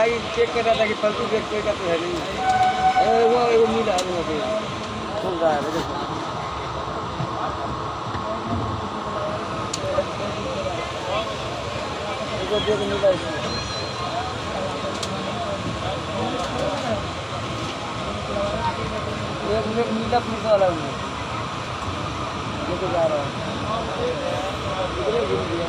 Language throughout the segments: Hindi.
गाड़ी चेक कर रहा था कि फालतू ब्रेक कोई का तो है नहीं। वो वो मिला है वहाँ पे खोल रहा है देखो। देखो देखो मिला इसमें एक मिनट नीला पुलिस वाला है लेके जा रहा है। इधर ही घूम गया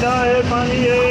Hallelujah.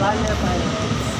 भाई मेरा